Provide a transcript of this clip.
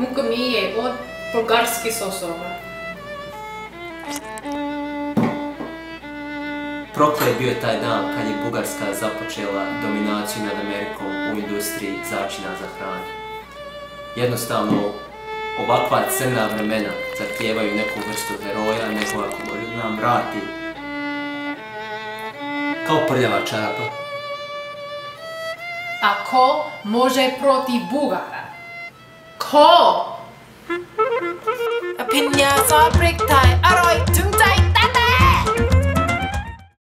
Muka mi je od bulgarski sosova. Proklej bio je taj dan kad je Bugarska započela dominaciju nad Amerikom u industriji začina za hranu. Jednostavno, ovakva crna vremena zahtijevaju neku vrstu heroja, nekoga ko nam vrati kao prljava čarapa. A ko može protiv Bugara? โคอพิญญาซอสพริกไทยอร่อย